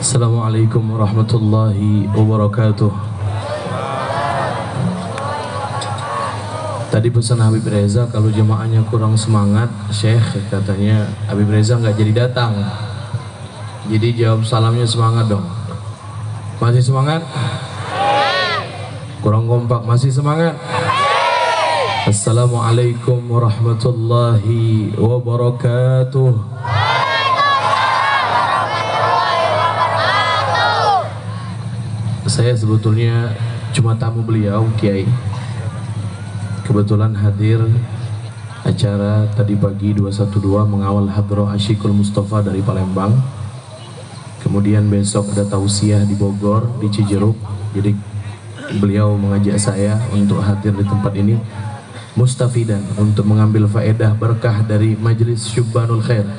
Assalamualaikum warahmatullahi wabarakatuh. Tadi pesan Habib Reza kalau jemaahnya kurang semangat, Syekh katanya Habib Reza nggak jadi datang. Jadi jawab salamnya semangat dong. Masih semangat? Kurang kompak, masih semangat? Assalamualaikum warahmatullahi wabarakatuh. Saya sebetulnya cuma tamu beliau, Kiai. Kebetulan hadir acara tadi pagi 212 mengawal Hadroh Asyikul Mustafa dari Palembang. Kemudian besok ada tausiah di Bogor, di Cijeruk. Jadi beliau mengajak saya untuk hadir di tempat ini mustafidan untuk mengambil faedah berkah dari majelis Syubbanul Khair.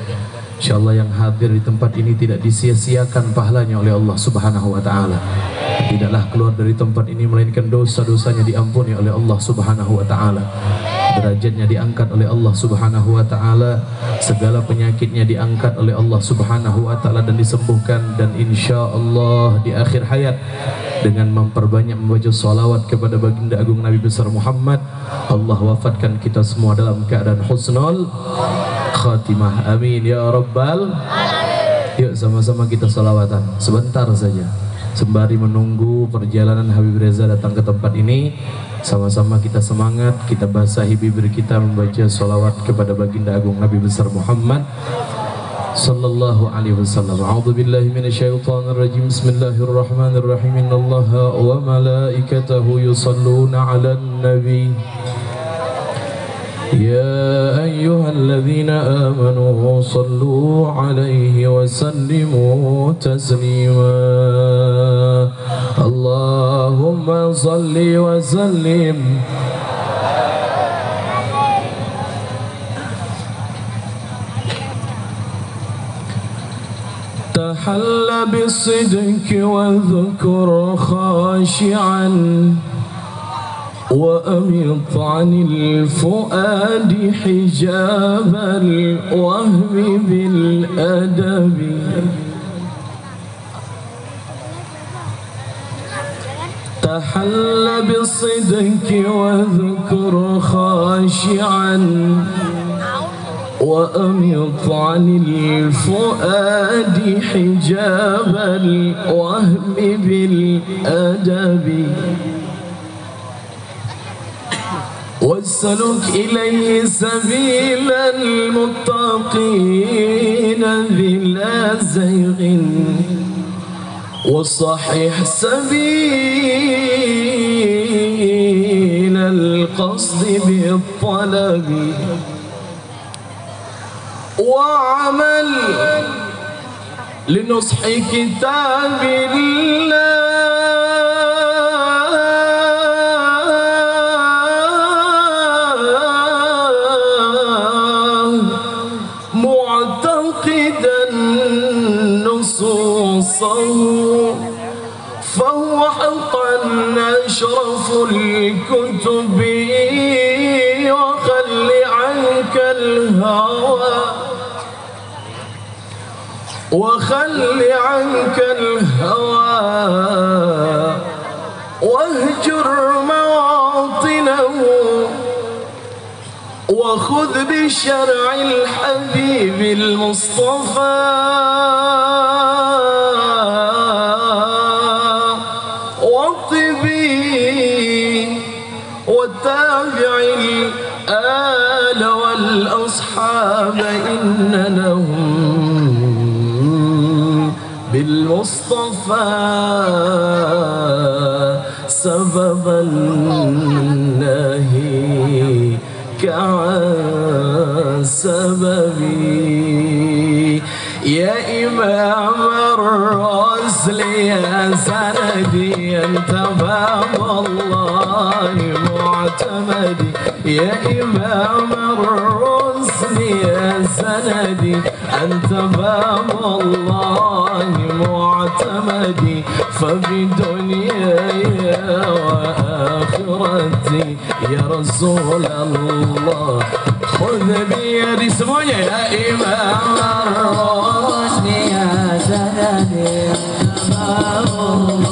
Insyaallah yang hadir di tempat ini tidak disia-siakan pahalanya oleh Allah Subhanahu wa taala. Tidaklah keluar dari tempat ini melainkan dosa-dosanya diampuni oleh Allah Subhanahu wa taala. Derajatnya diangkat oleh Allah Subhanahu wa taala, segala penyakitnya diangkat oleh Allah Subhanahu wa taala dan disembuhkan. Dan insyaallah di akhir hayat dengan memperbanyak membaca salawat kepada baginda agung Nabi besar Muhammad Allah wafatkan kita semua dalam keadaan husnul khatimah. Amin. Ya rabbal yuk sama-sama kita salawatan. Sebentar saja sembari menunggu perjalanan Habib Reza datang ke tempat ini sama-sama kita semangat kita basahi bibir kita membaca sholawat kepada baginda agung Nabi besar Muhammad sallallahu alaihi wasallam. A'udzu billahi minasyaitonir rajim bismillahirrahmanirrahim. Innallaha wa malaikatahu yusalluna 'alan nabi. يا أيها الذين آمنوا صلوا عليه وسلموا تسليما. اللهم صل وسلم. تحل بالصدق واذكر خاشعا. وأمط عن الفؤاد حجاب الوهم بالأدب. تحل بالصدق واذكر خاشعا. وأمط عن الفؤاد حجاب الوهم بالأدب. واسلك إليه سبيل المتقين بلا زيغ وصحح سبيل القصد بالطلب وعمل لنصح كتاب الله نصوصه فهو حقا أشرف الكتب وخل عنك الهوى وخل عنك الهوى واهجر مواطنه وخذ بشرع الحبيب المصطفى وتابع الآل والأصحاب إن لهم بالمصطفى سببا ناهيك عن سببي يا إمام الرسل يا سندي أنت باب الله. معتمدي يا إمام الرسل يا سندي. أنت باب الله معتمدي. فبدنياي وآخرتي. يا رسول الله خذ بيدي. semuanya ya Imam الرشد يا سندي. أنباء الله.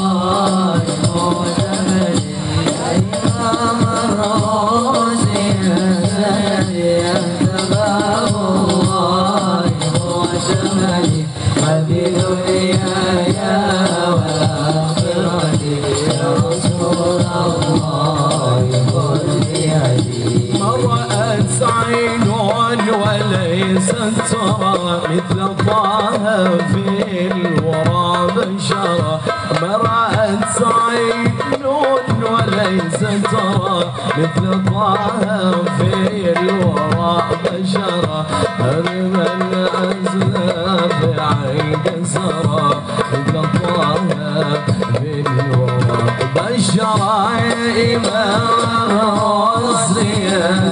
ضاها في الورى بشرى مرأة سعيد وليس ترى. مثل ضاها في الورى بشرى هرم الأزلى في عين كسرى مثل ضاها في الورى بشرى إمام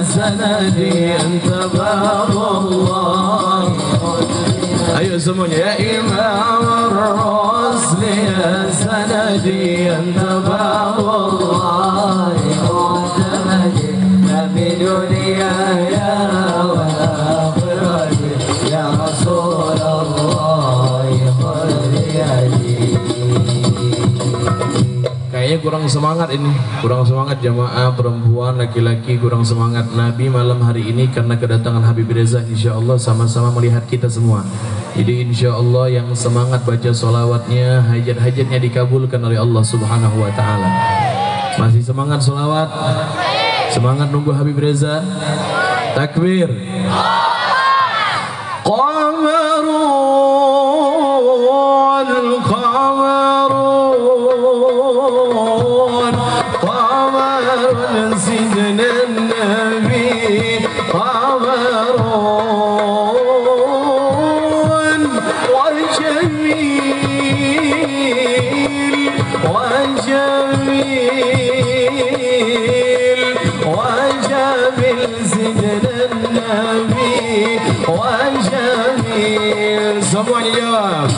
سندي انت باب الله. أي يا إمام الرسل يا سندي أنت والله محمد نبي دنيا يا kurang semangat ini, kurang semangat jamaah perempuan, laki-laki kurang semangat Nabi malam hari ini karena kedatangan Habib Reza insya Allah sama-sama melihat kita semua. Jadi insya Allah yang semangat baca solawatnya, hajat-hajatnya dikabulkan oleh Allah Subhanahu Wa Taala. Masih semangat solawat? Semangat nunggu Habib Reza? Takbir. وانجمي وانجمي صبوا على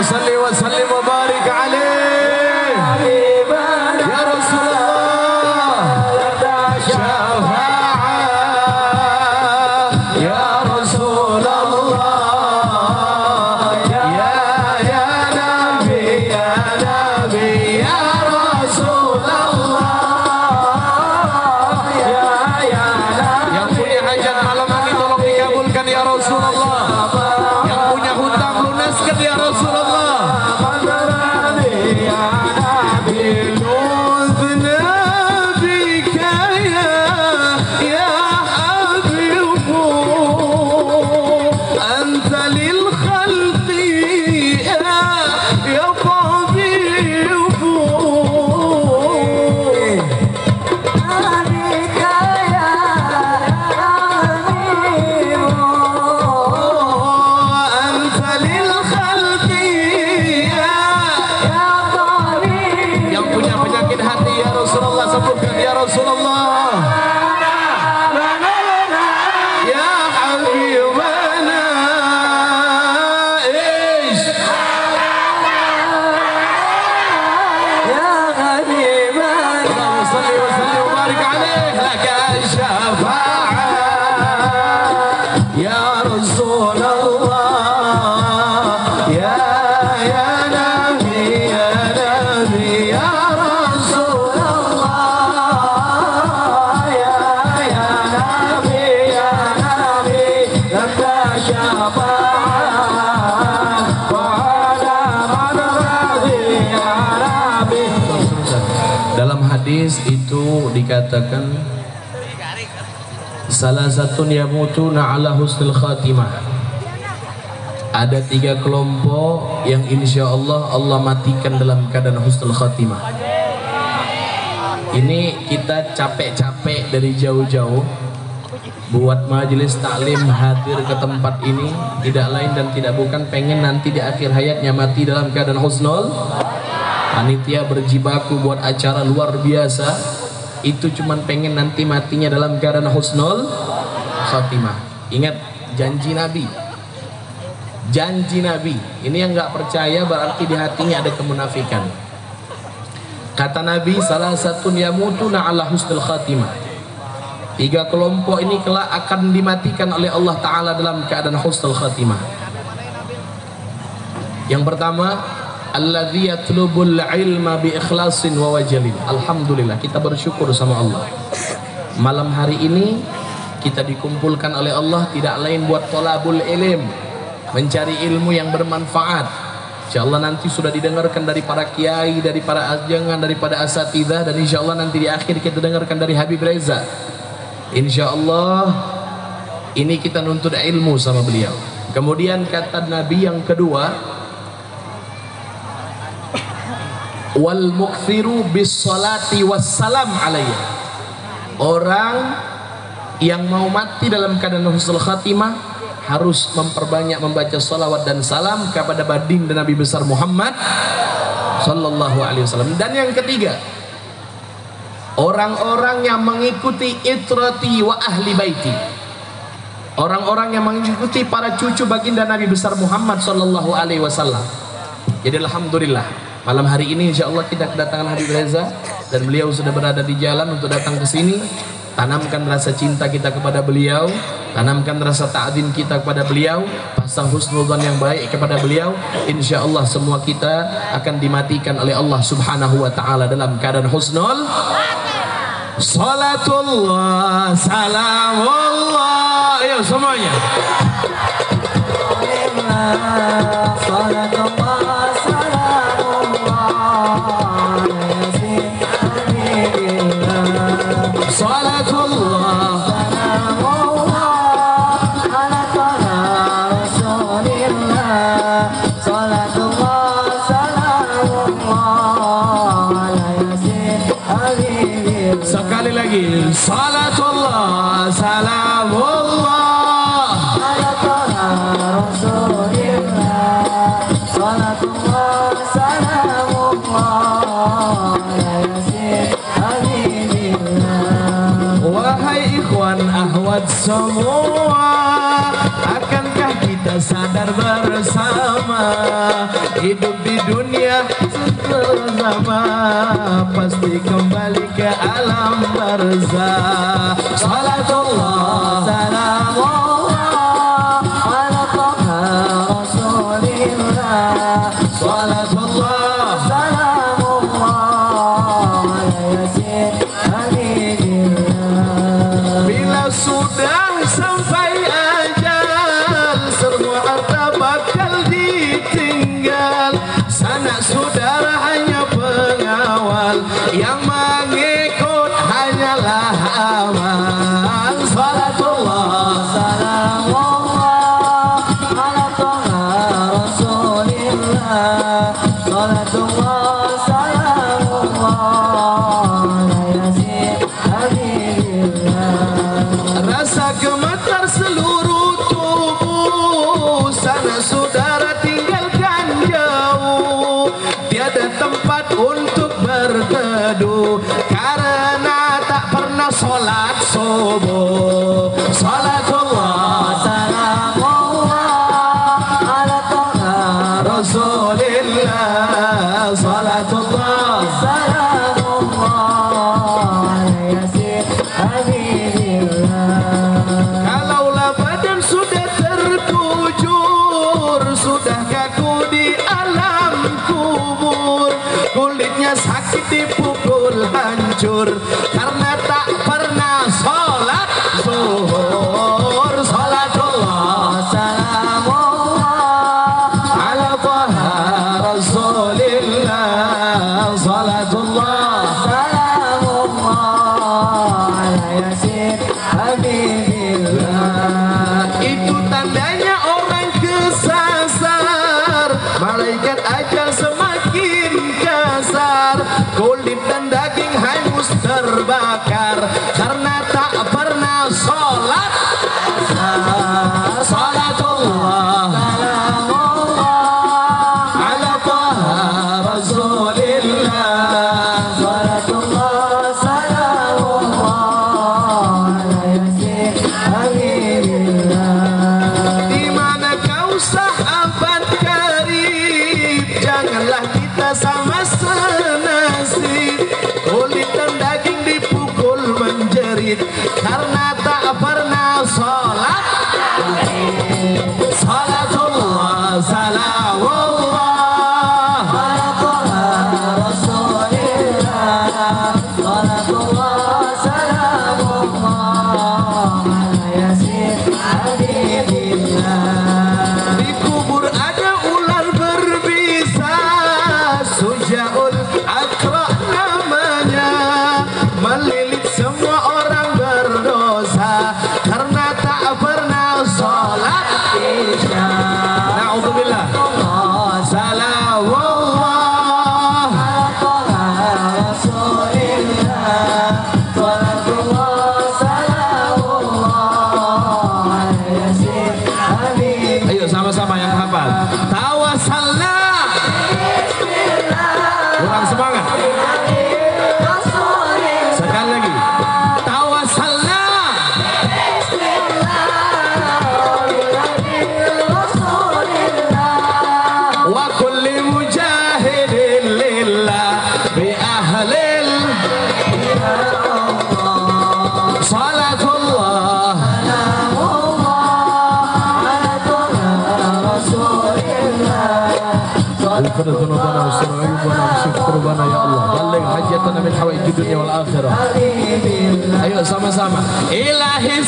Allahumma salah satu yamutuna ala husnul khatimah. Ada tiga kelompok yang insya Allah Allah matikan dalam keadaan husnul khatimah. Ini kita capek-capek dari jauh-jauh buat majelis taklim hadir ke tempat ini. Tidak lain dan tidak bukan pengen nanti di akhir hayatnya mati dalam keadaan husnul. Panitia berjibaku buat acara luar biasa itu cuman pengen nanti matinya dalam keadaan husnul khatimah ingat janji nabi. Janji nabi. Ini yang nggak percaya berarti di hatinya ada kemunafikan. Kata nabi salah satu yamutuna ala husnul khatimah tiga kelompok ini kelak akan dimatikan oleh Allah Ta'ala dalam keadaan husnul khatimah yang pertama alladzi yatlubul ilma bi ikhlasin wa wajalin. Alhamdulillah kita bersyukur sama Allah. Malam hari ini kita dikumpulkan oleh Allah tidak lain buat tolabul ilm, mencari ilmu yang bermanfaat. Insyaallah nanti sudah didengarkan dari para kiai, dari para ajangan, daripada asatidzah dan insyaallah nanti di akhir kita dengarkan dari Habib Reza. Insyaallah ini kita nuntut ilmu sama beliau. Kemudian kata Nabi yang kedua, wal mukthiru bis salati wassalam alayya orang yang mau mati dalam keadaan husnul khatimah harus memperbanyak membaca salawat dan salam kepada baginda Nabi besar Muhammad sallallahu alaihi wasallam. Dan yang ketiga orang-orang yang mengikuti itrati wa ahli baiti. Orang-orang yang mengikuti para cucu baginda Nabi besar Muhammad sallallahu alaihi wasallam. Jadi alhamdulillah Malam hari ini insya Allah kita kedatangan Habib Reza dan beliau sudah berada di jalan untuk datang ke sini. Tanamkan rasa cinta kita kepada beliau, tanamkan rasa ta'zim kita kepada beliau, pasang husnudzon yang baik kepada beliau. Insya Allah semua kita akan dimatikan oleh Allah Subhanahu wa taala dalam keadaan husnul Salatullah salamullah Ayo semuanya Salatullah semua. Akankah kita sadar bersama Hidup di dunia setelah Pasti kembali ke alam barzah. Salatullah Salamullah daging hangus terbakar. Hallelujah. bersama-sama. Ilahi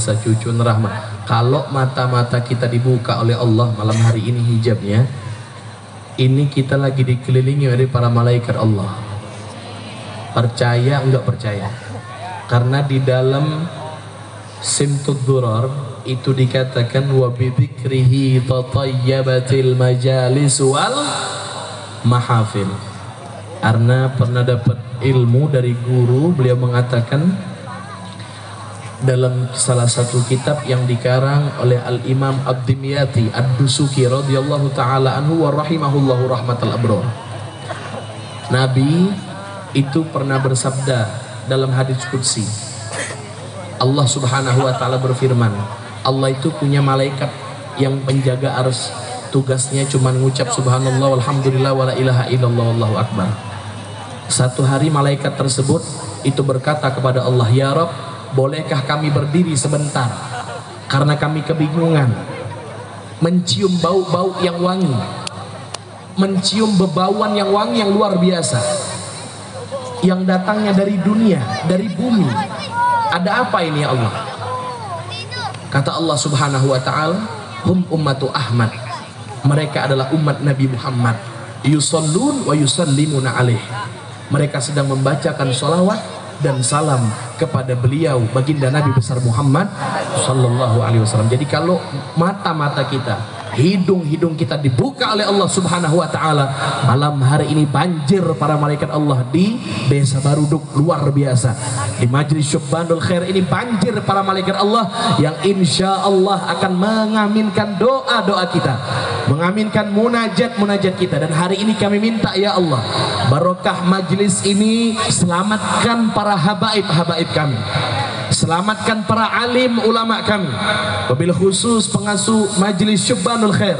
biasa cucu rahmat kalau mata-mata kita dibuka oleh Allah malam hari ini hijabnya ini kita lagi dikelilingi oleh para malaikat Allah. Percaya enggak percaya? Karena di dalam simtud durar itu dikatakan wa bidzikrihi tatayyabatil majalis wal mahafil. Karena pernah dapat ilmu dari guru beliau mengatakan dalam salah satu kitab yang dikarang oleh Al-Imam Abdimiyati Ad-Dusuki radhiyallahu taala anhu wa rahimahullahu rahmatal abrar. Nabi itu pernah bersabda dalam hadis qudsi. Allah Subhanahu wa taala berfirman, Allah itu punya malaikat yang penjaga ars tugasnya cuma mengucap subhanallah walhamdulillah wala ilaha illallah wallahu akbar. Satu hari malaikat tersebut itu berkata kepada Allah, "Ya Rabb, bolehkah kami berdiri sebentar? Karena kami kebingungan. Mencium bau-bau yang wangi. Mencium bebauan yang wangi yang luar biasa. Yang datangnya dari dunia dari bumi. Ada apa ini ya Allah? Kata Allah subhanahu wa ta'ala hum ummatu Ahmad. Mereka adalah umat Nabi Muhammad. Yusallun wa yusallimuna alaih mereka sedang membacakan salawat dan salam kepada beliau baginda Nabi besar Muhammad sallallahu alaihi wasallam. Jadi kalau mata-mata kita hidung-hidung kita dibuka oleh Allah Subhanahu wa taala. Malam hari ini banjir para malaikat Allah di Desa Baruduk luar biasa. Di Majlis Syubbanul Khair ini banjir para malaikat Allah yang insya Allah akan mengaminkan doa-doa kita, mengaminkan munajat-munajat kita dan hari ini kami minta ya Allah, barokah majlis ini selamatkan para habaib-habaib kami. Selamatkan para alim ulama kami. Wabil khusus pengasuh majlis Syubbanul Khair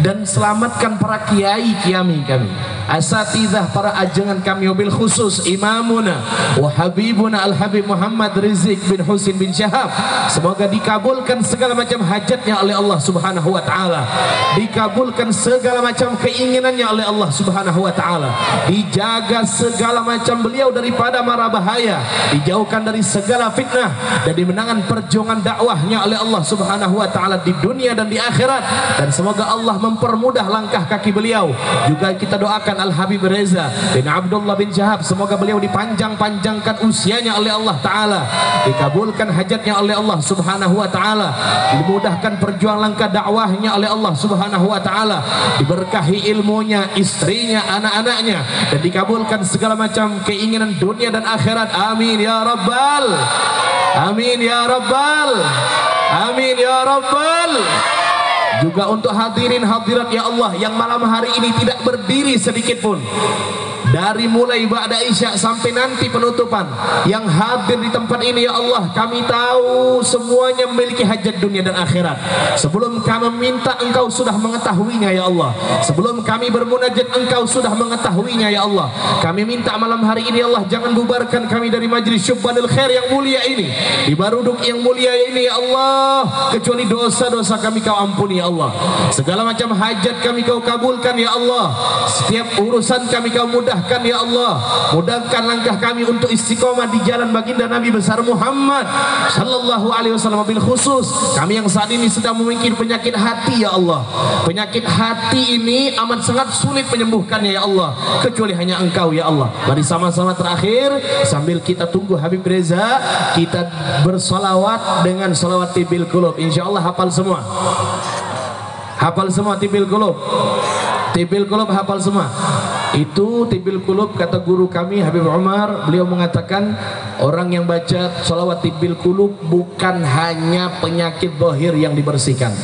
Dan selamatkan para kiai-kiai kami. Asatidah para ajangan kami wabil khusus imamuna wa habibuna al habib Muhammad Rizik bin Husin bin Syahab. Semoga dikabulkan segala macam hajatnya oleh Allah Subhanahu wa taala. Dikabulkan segala macam keinginannya oleh Allah Subhanahu wa taala. Dijaga segala macam beliau daripada mara bahaya. Dijauhkan dari segala fitnah. Dan dimenangkan perjuangan dakwahnya oleh Allah Subhanahu wa taala di dunia dan di akhirat. Dan semoga Allah mempermudah langkah kaki beliau. Juga kita doakan Al Habib Reza bin Abdullah bin Jahab semoga beliau dipanjang-panjangkan usianya oleh Allah taala. Dikabulkan hajatnya oleh Allah Subhanahu wa taala. Dimudahkan perjuangan langkah dakwahnya oleh Allah Subhanahu wa taala. Diberkahi ilmunya istrinya anak-anaknya. Dan dikabulkan segala macam keinginan dunia dan akhirat. Amin ya rabbal. Amin ya rabbal. Amin ya rabbal juga untuk hadirin hadirat ya Allah yang malam hari ini tidak berdiri sedikit pun dari mulai ba'da isya sampai nanti penutupan yang hadir di tempat ini ya Allah kami tahu semuanya memiliki hajat dunia dan akhirat. Sebelum kami minta engkau sudah mengetahuinya ya Allah. Sebelum kami bermunajat engkau sudah mengetahuinya ya Allah. Kami minta malam hari ini ya Allah jangan bubarkan kami dari majlis syubbanil khair yang mulia ini. Di baruduk yang mulia ini ya Allah kecuali dosa-dosa kami kau ampuni ya Allah. Segala macam hajat kami kau kabulkan ya Allah. Setiap urusan kami kau mudah mudahkan ya Allah. Mudahkan langkah kami untuk istiqomah di jalan baginda Nabi besar Muhammad sallallahu alaihi wasallam bil khusus. Kami yang saat ini sedang memiliki penyakit hati ya Allah. Penyakit hati ini amat sangat sulit penyembuhkannya ya Allah. Kecuali hanya engkau ya Allah. Mari sama-sama terakhir sambil kita tunggu Habib Reza kita bersolawat dengan solawat tibil kulub insyaallah hafal semua. Hafal semua tibil kulub tibil kulub hafal semua itu tibil kulub kata guru kami Habib Umar beliau mengatakan orang yang baca salawat tibil kulub bukan hanya penyakit bohir yang dibersihkan.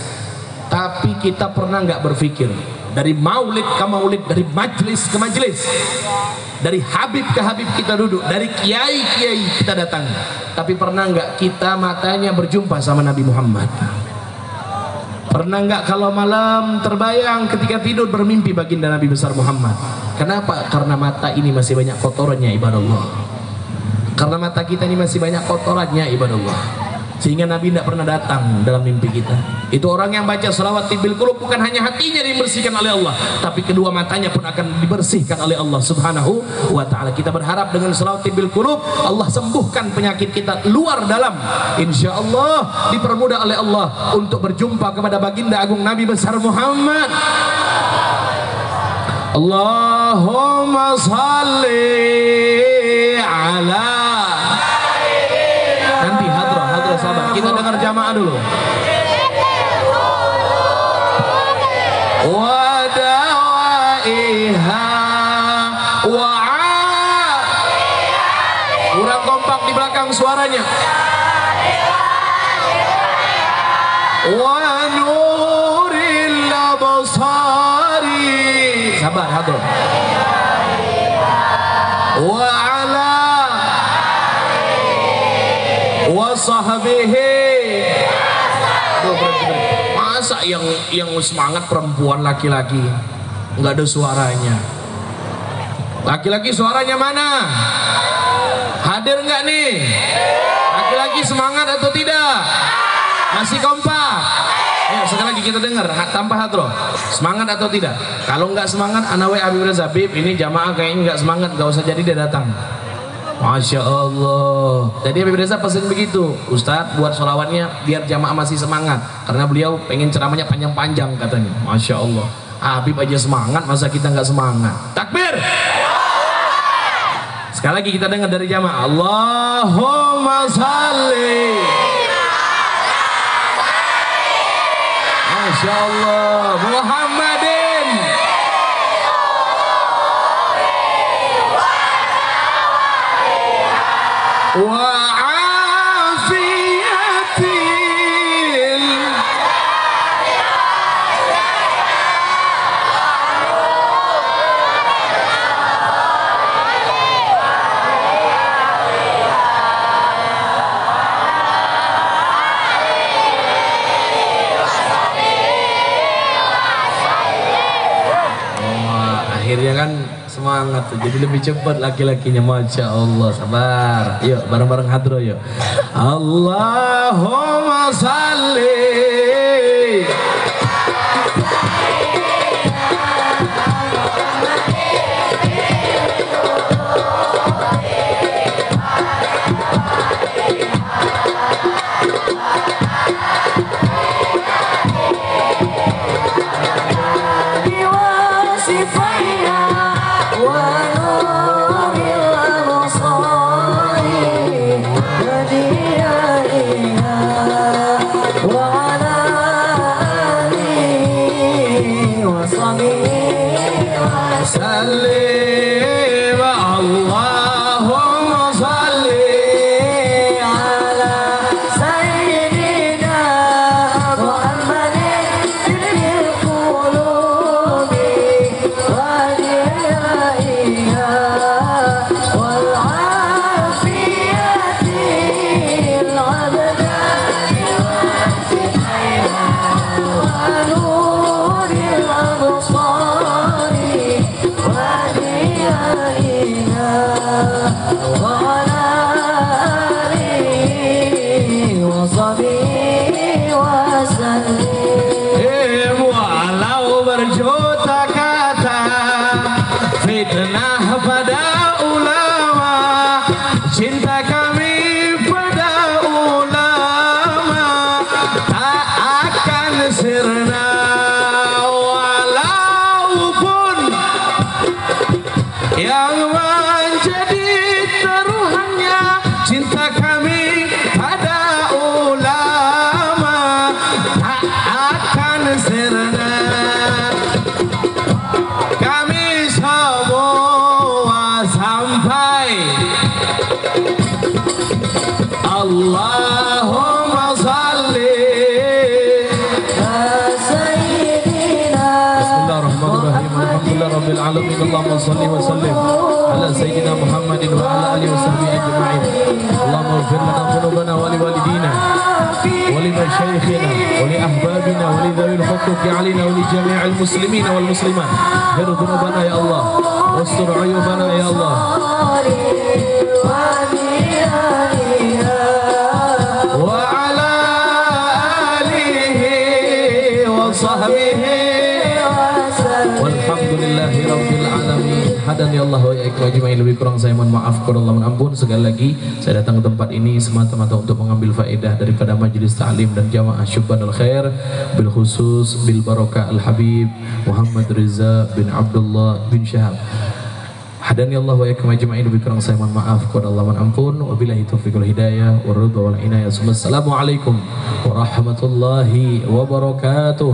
Tapi kita pernah nggak berpikir dari maulid ke maulid dari majlis ke majlis dari habib ke habib kita duduk dari kiai kiai kita datang. Tapi pernah nggak kita matanya berjumpa sama Nabi Muhammad Pernah nggak kalau malam terbayang ketika tidur bermimpi baginda Nabi besar Muhammad? Kenapa? Karena mata ini masih banyak kotorannya ibadah Allah. Karena mata kita ini masih banyak kotorannya ibadah Allah. Sehingga Nabi tidak pernah datang dalam mimpi kita. Itu orang yang baca salawat tibil kulub bukan hanya hatinya dibersihkan oleh Allah tapi kedua matanya pun akan dibersihkan oleh Allah subhanahu wa ta'ala. Kita berharap dengan salawat tibil kulub Allah sembuhkan penyakit kita luar dalam. Insya Allah dipermudah oleh Allah untuk berjumpa kepada baginda agung Nabi besar Muhammad. Allahumma salli ala dengar jamaah dulu. Kurang kompak di belakang suaranya. Sabar hadrah yang yang semangat perempuan laki-laki. Nggak ada suaranya. Laki-laki suaranya mana? Hadir nggak nih? Laki-laki semangat atau tidak? Masih kompak? Ayo sekali lagi kita dengar. Tanpa hadroh semangat atau tidak? Kalau nggak semangat anawe Habib ini jamaah kayaknya nggak semangat. Nggak usah jadi dia datang Masya Allah. Jadi Habib Reza pesan begitu. Ustadz buat sholawatnya biar jamaah masih semangat. Karena beliau pengen ceramahnya panjang-panjang katanya. Masya Allah. Habib aja semangat masa kita nggak semangat? Takbir! Sekali lagi kita dengar dari jamaah. Allahumma salli. Masya Allah semangat tuh. Jadi lebih cepat laki-lakinya. Masya Allah sabar. Yuk bareng-bareng hadro yuk. Allahumma salli الحمد لله رب العالمين. اللهم صل وسلم على سيدنا محمد وعلى آله وصحبه أجمعين. اللهم اغفر لنا ذنوبنا ولوالدينا ولمشايخنا ولأحبابنا ولذوي الحقوق علينا ولجميع المسلمين والمسلمات. اغفر ذنوبنا يا الله. واستر عيوبنا يا الله. Wa yaikum ajma'in Lebih kurang saya mohon maaf Kepada Allah ampun Sekali lagi Saya datang ke tempat ini Semata-mata untuk mengambil faedah Daripada majlis ta'lim dan jamaah Syubban al-khair. Bil khusus Bil barokah al-habib Muhammad Riza bin Abdullah bin Syahab. Hadani Allah wa yakum ajma'in. Lebih kurang saya mohon maaf Kepada Allah mohon ampun Wabillahi taufiq wal hidayah Warudhu wal inayah. Assalamualaikum warahmatullahi wabarakatuh